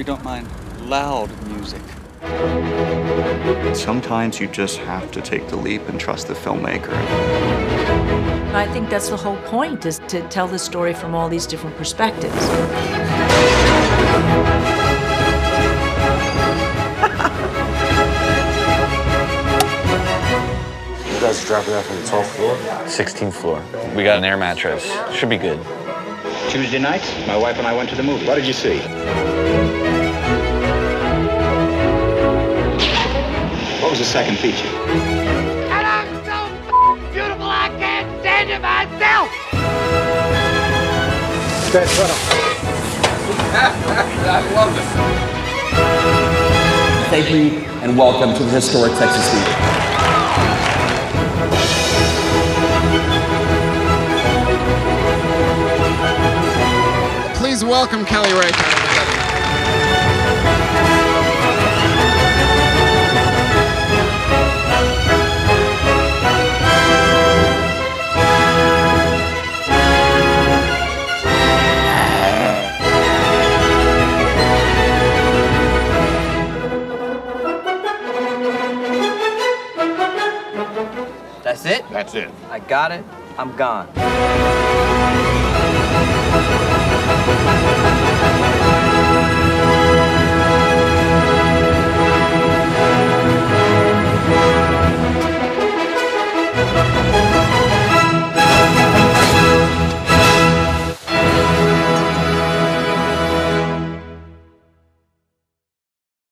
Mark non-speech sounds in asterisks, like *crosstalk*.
Hope you don't mind loud music. Sometimes you just have to take the leap and trust the filmmaker. I think that's the whole point, is to tell the story from all these different perspectives. You guys are dropping off on the 12th floor? 16th floor. We got an air mattress. Should be good. Tuesday night, my wife and I went to the movie. What did you see? Second feature? And I'm so beautiful I can't stand it myself! *laughs* I love this. Thank you and welcome to the historic Texas Theater. Please welcome Kelly Reichardt, That's it? That's it. I got it. I'm gone.